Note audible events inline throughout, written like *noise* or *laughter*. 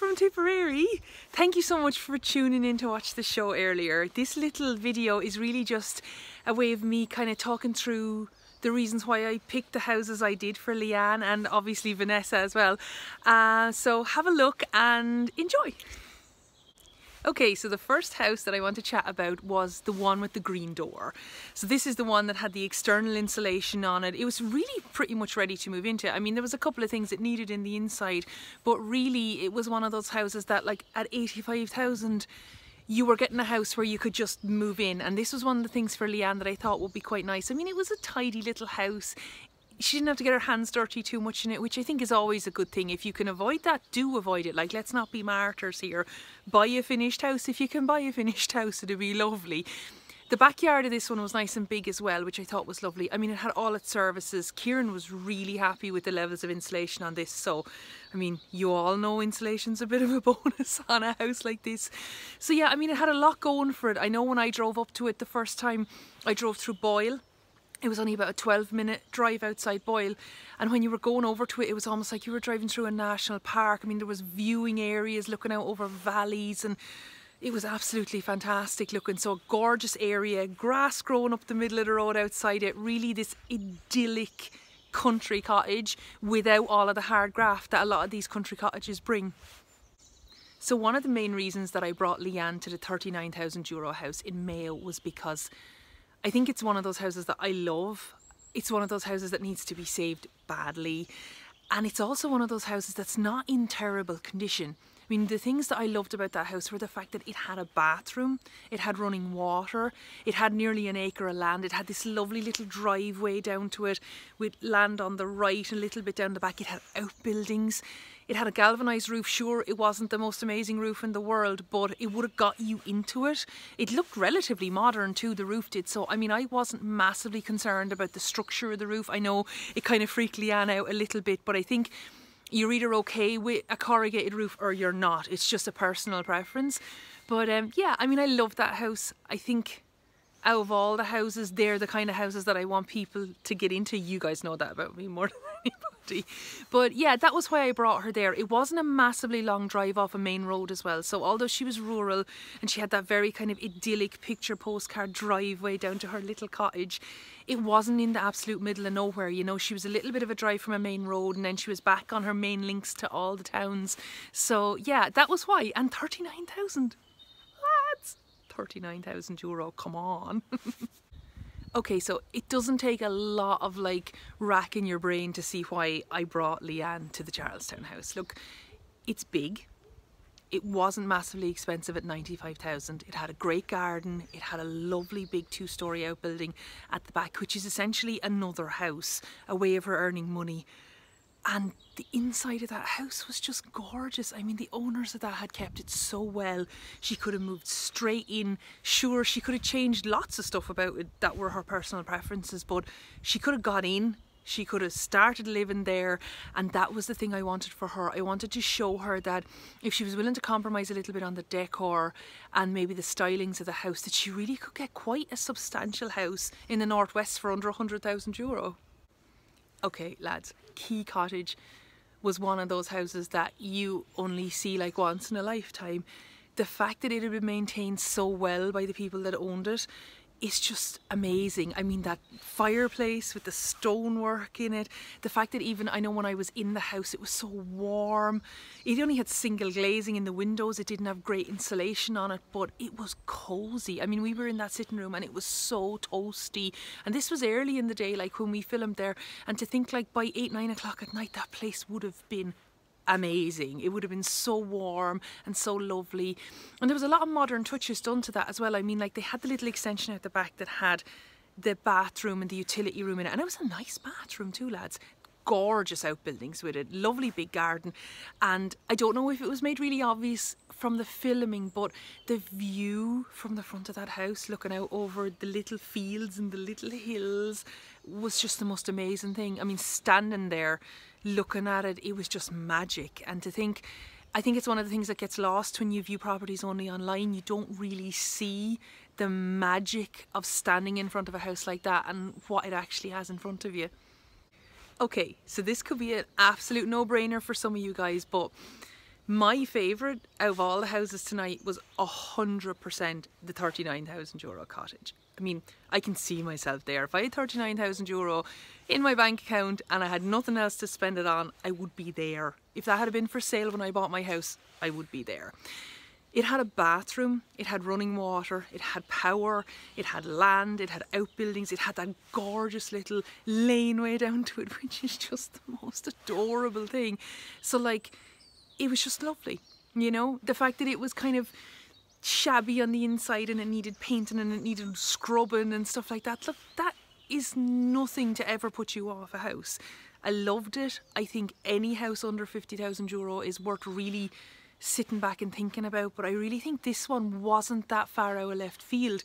from Tipperary. Thank you so much for tuning in to watch the show earlier. This little video is really just a way of me kind of talking through the reasons why I picked the houses I did for Leanne and obviously Vanessa as well. Uh, so have a look and enjoy. Okay, so the first house that I want to chat about was the one with the green door. So this is the one that had the external insulation on it. It was really pretty much ready to move into. I mean, there was a couple of things it needed in the inside, but really it was one of those houses that like at 85,000 you were getting a house where you could just move in and this was one of the things for Leanne that I thought would be quite nice. I mean, it was a tidy little house she didn't have to get her hands dirty too much in it, which I think is always a good thing. If you can avoid that, do avoid it. Like, let's not be martyrs here. Buy a finished house. If you can buy a finished *laughs* house, it'd be lovely. The backyard of this one was nice and big as well, which I thought was lovely. I mean, it had all its services. Kieran was really happy with the levels of insulation on this. So, I mean, you all know insulation's a bit of a *laughs* bonus on a house like this. So yeah, I mean, it had a lot going for it. I know when I drove up to it the first time, I drove through Boyle it was only about a 12 minute drive outside Boyle and when you were going over to it it was almost like you were driving through a national park. I mean there was viewing areas looking out over valleys and it was absolutely fantastic looking. So gorgeous area grass growing up the middle of the road outside it really this idyllic country cottage without all of the hard graft that a lot of these country cottages bring. So one of the main reasons that I brought Leanne to the 39,000 euro house in Mayo was because I think it's one of those houses that I love. It's one of those houses that needs to be saved badly. And it's also one of those houses that's not in terrible condition. I mean, the things that I loved about that house were the fact that it had a bathroom, it had running water, it had nearly an acre of land, it had this lovely little driveway down to it with land on the right, and a little bit down the back, it had outbuildings, it had a galvanised roof. Sure, it wasn't the most amazing roof in the world, but it would have got you into it. It looked relatively modern too, the roof did. So, I mean, I wasn't massively concerned about the structure of the roof. I know it kind of freaked Leanne out a little bit, but I think you're either okay with a corrugated roof or you're not. It's just a personal preference. But um, yeah, I mean, I love that house. I think out of all the houses, they're the kind of houses that I want people to get into. You guys know that about me more *laughs* anybody. But yeah, that was why I brought her there. It wasn't a massively long drive off a main road as well. So although she was rural and she had that very kind of idyllic picture postcard driveway down to her little cottage, it wasn't in the absolute middle of nowhere. You know, she was a little bit of a drive from a main road and then she was back on her main links to all the towns. So yeah, that was why. And 39,000. What? 39,000 euro, come on. *laughs* Okay, so it doesn't take a lot of like racking your brain to see why I brought Leanne to the Charlestown house. Look, it's big. It wasn't massively expensive at 95,000. It had a great garden. It had a lovely big two-story outbuilding at the back, which is essentially another house, a way of her earning money and the inside of that house was just gorgeous. I mean, the owners of that had kept it so well. She could have moved straight in. Sure, she could have changed lots of stuff about it that were her personal preferences, but she could have got in. She could have started living there, and that was the thing I wanted for her. I wanted to show her that if she was willing to compromise a little bit on the decor and maybe the stylings of the house, that she really could get quite a substantial house in the northwest for under 100,000 euro. Okay, lads, Key Cottage was one of those houses that you only see like once in a lifetime. The fact that it had been maintained so well by the people that owned it it's just amazing. I mean, that fireplace with the stonework in it, the fact that even I know when I was in the house, it was so warm. It only had single glazing in the windows, it didn't have great insulation on it, but it was cozy. I mean, we were in that sitting room and it was so toasty. And this was early in the day, like when we filmed there. And to think, like, by eight, nine o'clock at night, that place would have been amazing. It would have been so warm and so lovely. And there was a lot of modern touches done to that as well. I mean, like they had the little extension at the back that had the bathroom and the utility room in it. And it was a nice bathroom too, lads gorgeous outbuildings with it, lovely big garden. And I don't know if it was made really obvious from the filming, but the view from the front of that house, looking out over the little fields and the little hills, was just the most amazing thing. I mean, standing there looking at it, it was just magic. And to think, I think it's one of the things that gets lost when you view properties only online. You don't really see the magic of standing in front of a house like that and what it actually has in front of you. Okay, so this could be an absolute no-brainer for some of you guys, but My favourite out of all the houses tonight was 100% the 39,000 euro cottage. I mean, I can see myself there. If I had 39,000 euro in my bank account and I had nothing else to spend it on, I would be there. If that had been for sale when I bought my house, I would be there. It had a bathroom, it had running water, it had power, it had land, it had outbuildings, it had that gorgeous little laneway down to it, *laughs* which is just the most adorable thing. So like, it was just lovely. You know, the fact that it was kind of shabby on the inside and it needed painting and it needed scrubbing and stuff like that. Look, that is nothing to ever put you off a house. I loved it. I think any house under 50,000 euro is worth really sitting back and thinking about, but I really think this one wasn't that far out of left field.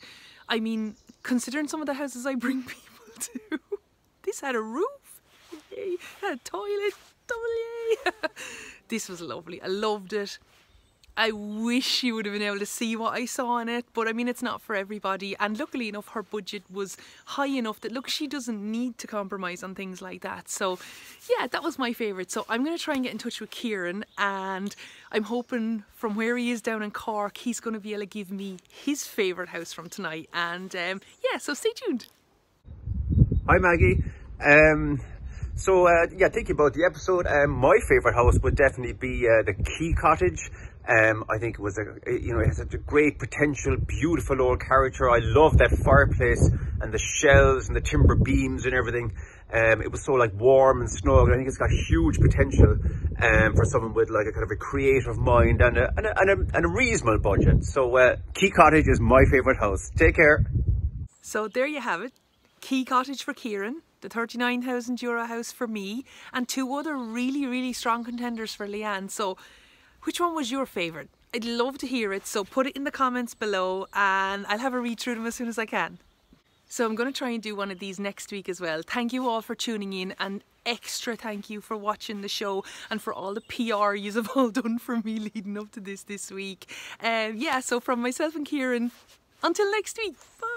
I mean, considering some of the houses I bring *laughs* people to, this had a roof, yay, had a toilet, double yay. *laughs* this was lovely. I loved it. I wish you would have been able to see what I saw in it, but I mean, it's not for everybody. And luckily enough, her budget was high enough that look, she doesn't need to compromise on things like that. So, yeah, that was my favourite. So, I'm going to try and get in touch with Kieran, and I'm hoping from where he is down in Cork, he's going to be able to give me his favourite house from tonight. And um, yeah, so stay tuned. Hi, Maggie. Um, so, uh, yeah, thinking about the episode, um, my favourite house would definitely be uh, the Key Cottage. Um, I think it was a, you know, it has a great potential, beautiful old character. I love that fireplace and the shelves and the timber beams and everything. Um, it was so like warm and snug. I think it's got huge potential um, for someone with like a kind of a creative mind and a, and a, and a, and a reasonable budget. So uh, Key Cottage is my favourite house. Take care. So there you have it. Key Cottage for Kieran, the 39,000 euro house for me, and two other really, really strong contenders for Leanne. So which one was your favourite? I'd love to hear it, so put it in the comments below and I'll have a read through them as soon as I can. So I'm going to try and do one of these next week as well. Thank you all for tuning in and extra thank you for watching the show and for all the PR you have *laughs* all done for me leading up to this this week. Um, yeah, so from myself and Kieran, until next week, bye!